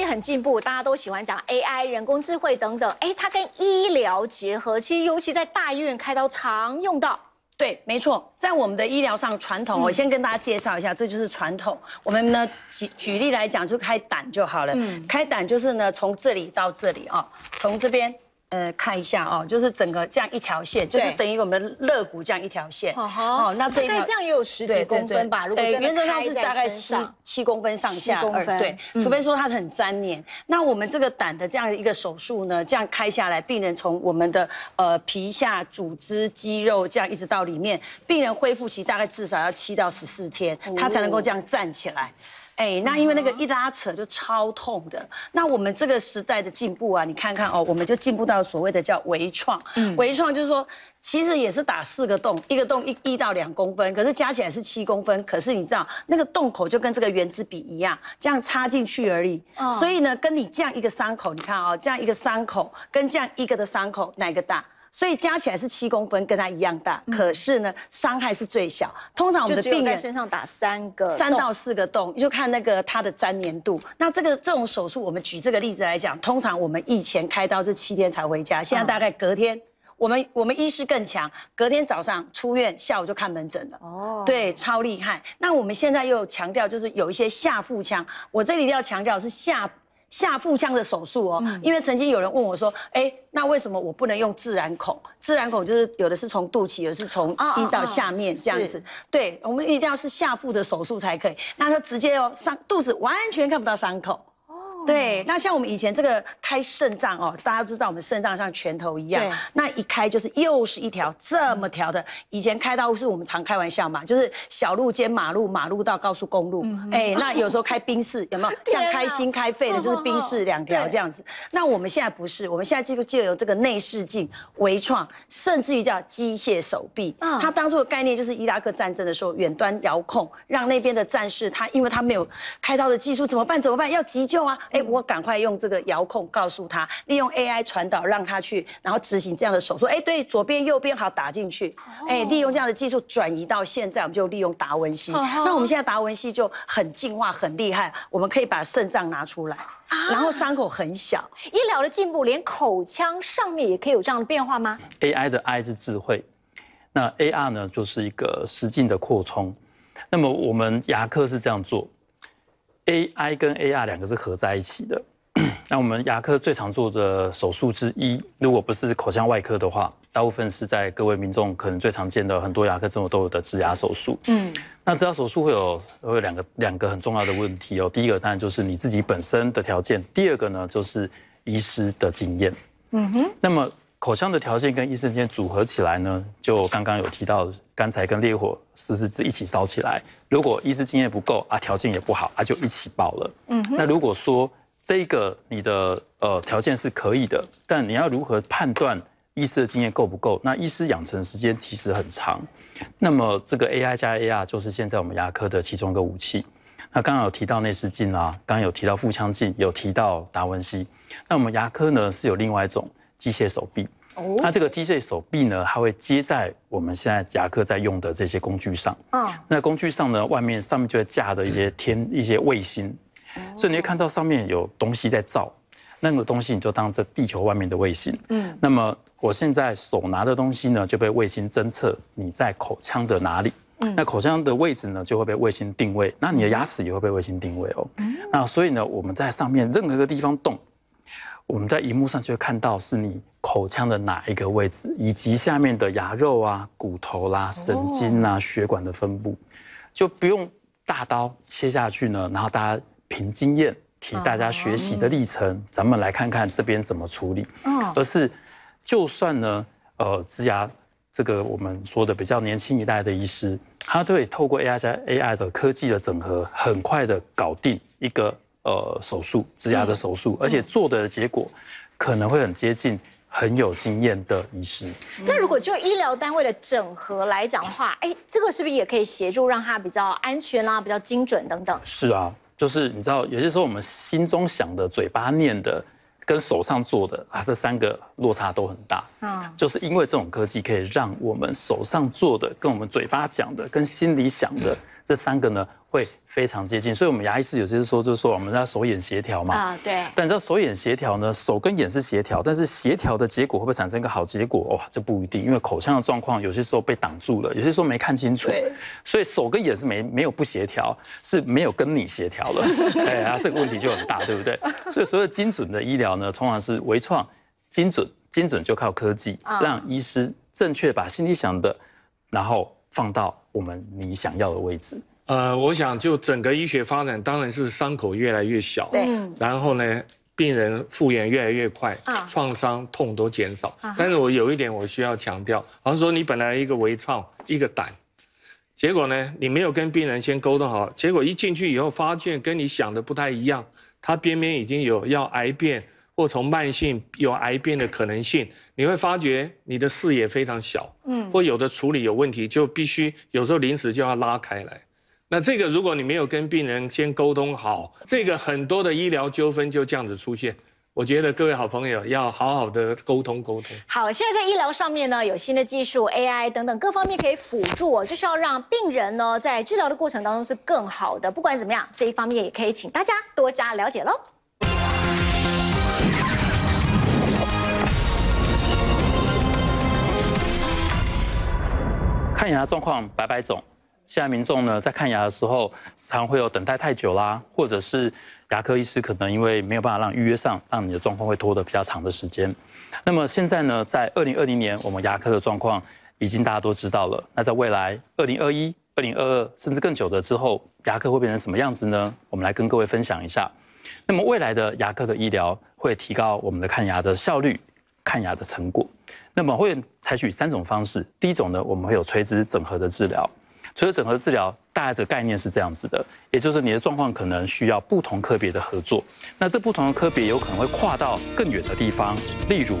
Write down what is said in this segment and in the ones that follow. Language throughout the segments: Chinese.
技很进步，大家都喜欢讲 AI、人工智慧等等。哎，它跟医疗结合，其实尤其在大医院开刀常用到。对，没错，在我们的医疗上，传统我先跟大家介绍一下，这就是传统。我们呢举举例来讲，就开胆就好了。嗯，开胆就是呢从这里到这里啊，从这边。呃，看一下哦，就是整个这样一条线，就是等于我们的肋骨这样一条线。哦，那这这样也有十几公分吧？如果原则上是大概七七公分上下。公分。对，除非说它很粘黏。那我们这个胆的这样一个手术呢，这样开下来，病人从我们的呃皮下组织、肌肉这样一直到里面，病人恢复期大概至少要七到十四天，他才能够这样站起来。哎，那因为那个一拉扯就超痛的。那我们这个时代的进步啊，你看看哦，我们就进步到所谓的叫微创。嗯，微创就是说，其实也是打四个洞，一个洞一一到两公分，可是加起来是七公分。可是你知道，那个洞口就跟这个圆珠笔一样，这样插进去而已。所以呢，跟你这样一个伤口，你看哦，这样一个伤口跟这样一个的伤口，哪个大？所以加起来是七公分，跟它一样大，可是呢，伤害是最小。通常我们的病人身上打三个、三到四个洞，就看那个它的粘连度。那这个这种手术，我们举这个例子来讲，通常我们以前开刀是七天才回家，现在大概隔天。我们我们医师更强，隔天早上出院，下午就看门诊了。哦，对，超厉害。那我们现在又强调，就是有一些下腹腔，我这里要强调是下。下腹腔的手术哦，因为曾经有人问我说，哎，那为什么我不能用自然孔？自然孔就是有的是从肚脐，有的是从阴道下面这样子。对，我们一定要是下腹的手术才可以。那就直接哦，伤肚子完全看不到伤口。对，那像我们以前这个开肾脏哦，大家都知道我们肾脏像拳头一样，那一开就是又是一条这么条的。以前开刀是我们常开玩笑嘛，就是小路兼马路，马路到高速公路。哎，那有时候开冰室有没有？像开心开肺的，就是冰室 两条这样子。那我们现在不是，我们现在就就有这个内视镜微创，甚至于叫机械手臂。它当初的概念就是伊拉克战争的时候，远端遥控，让那边的战士他因为他没有开刀的技术，怎么办？怎么办？要急救啊！哎，我赶快用这个遥控告诉他，利用 AI 传导，让他去，然后执行这样的手术。哎，对，左边右边好打进去。哎，利用这样的技术转移到现在，我们就利用达文西。那我们现在达文西就很进化，很厉害。我们可以把肾脏拿出来，然后伤口很小。医疗的进步，连口腔上面也可以有这样的变化吗？AI 的 I 是智慧，那 AR 呢就是一个实境的扩充。那么我们牙科是这样做。AI 跟 AR 两个是合在一起的。那我们牙科最常做的手术之一，如果不是口腔外科的话，大部分是在各位民众可能最常见的很多牙科诊所都有的植牙手术。嗯，那植牙手术会有会有两个两个很重要的问题哦。第一个当然就是你自己本身的条件，第二个呢就是医师的经验。嗯哼，那么。口腔的条件跟医生间组合起来呢，就刚刚有提到，干柴跟烈火是不是一起烧起来？如果医师经验不够啊，条件也不好啊，就一起爆了。嗯，那如果说这个你的呃条件是可以的，但你要如何判断医师的经验够不够？那医师养成时间其实很长。那么这个 AI 加 AR 就是现在我们牙科的其中一个武器。那刚刚有提到内视镜啊，刚刚有提到腹腔镜，有提到达文西。那我们牙科呢是有另外一种。机械手臂，那这个机械手臂呢，它会接在我们现在夹克在用的这些工具上。嗯，那工具上呢，外面上面就会架着一些天一些卫星，所以你会看到上面有东西在照，那个东西你就当这地球外面的卫星。嗯，那么我现在手拿的东西呢，就被卫星侦测你在口腔的哪里，那口腔的位置呢，就会被卫星定位，那你的牙齿也会被卫星定位哦。那所以呢，我们在上面任何一个地方动。我们在荧幕上就会看到是你口腔的哪一个位置，以及下面的牙肉啊、骨头啦、神经啊、血管的分布，就不用大刀切下去呢。然后大家凭经验提大家学习的历程，咱们来看看这边怎么处理。嗯，而是就算呢，呃，植牙这个我们说的比较年轻一代的医师，他都会透过 AI 加 AI 的科技的整合，很快的搞定一个。呃，手术植牙的手术，而且做的结果可能会很接近很有经验的医师。那如果就医疗单位的整合来讲的话，哎，这个是不是也可以协助让它比较安全啦、比较精准等等？是啊，就是你知道，有些时候我们心中想的、嘴巴念的，跟手上做的啊，这三个落差都很大。嗯，就是因为这种科技可以让我们手上做的、跟我们嘴巴讲的、跟心里想的这三个呢。会非常接近，所以我们牙医师有些时候就是说，我们要手眼协调嘛。啊，对。但你知道手眼协调呢，手跟眼是协调，但是协调的结果会不会产生一个好结果？哇，这不一定，因为口腔的状况有些时候被挡住了，有些时候没看清楚。对。所以手跟眼是没没有不协调，是没有跟你协调了。哎呀，这个问题就很大，对不对？所以所有精准的医疗呢，通常是微创精准，精准就靠科技，让医师正确把心里想的，然后放到我们你想要的位置。呃，我想就整个医学发展，当然是伤口越来越小，对，然后呢，病人复原越来越快，啊，创伤痛都减少。但是我有一点我需要强调，好像说你本来一个微创一个胆，结果呢，你没有跟病人先沟通好，结果一进去以后发现跟你想的不太一样，他边边已经有要癌变或从慢性有癌变的可能性，你会发觉你的视野非常小，嗯，或有的处理有问题，就必须有时候临时就要拉开来。那这个，如果你没有跟病人先沟通好，这个很多的医疗纠纷就这样子出现。我觉得各位好朋友要好好的沟通沟通。好，现在在医疗上面呢，有新的技术，AI 等等各方面可以辅助，就是要让病人呢在治疗的过程当中是更好的。不管怎么样，这一方面也可以请大家多加了解喽。看牙状况，白白肿。现在民众呢，在看牙的时候，常会有等待太久啦，或者是牙科医师可能因为没有办法让预约上，让你的状况会拖得比较长的时间。那么现在呢，在二零二零年，我们牙科的状况已经大家都知道了。那在未来二零二一、二零二二，甚至更久的之后，牙科会变成什么样子呢？我们来跟各位分享一下。那么未来的牙科的医疗会提高我们的看牙的效率、看牙的成果。那么会采取三种方式。第一种呢，我们会有垂直整合的治疗。垂直整合治疗大概的概念是这样子的，也就是你的状况可能需要不同科别的合作，那这不同的科别有可能会跨到更远的地方，例如，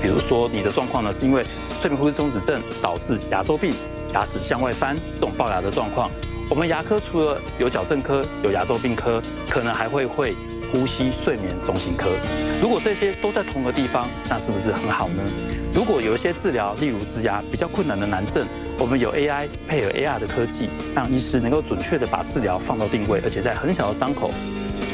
比如说你的状况呢是因为睡眠呼吸中止症导致牙周病、牙齿向外翻这种龅牙的状况，我们牙科除了有矫正科、有牙周病科，可能还会会呼吸睡眠中心科。如果这些都在同个地方，那是不是很好呢？如果有一些治疗，例如植牙比较困难的难症。我们有 AI 配合 AR 的科技，让医师能够准确的把治疗放到定位，而且在很小的伤口、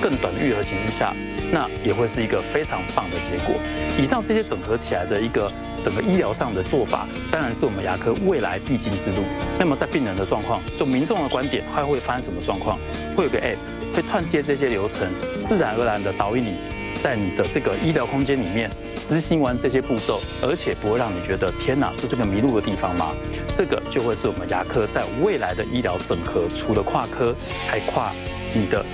更短的愈合期之下，那也会是一个非常棒的结果。以上这些整合起来的一个整个医疗上的做法，当然是我们牙科未来必经之路。那么在病人的状况，就民众的观点，还会发生什么状况？会有个 App 会串接这些流程，自然而然的导引你在你的这个医疗空间里面执行完这些步骤，而且不会让你觉得天哪，这是个迷路的地方吗？这个就会是我们牙科在未来的医疗整合，除了跨科，还跨你的